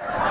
you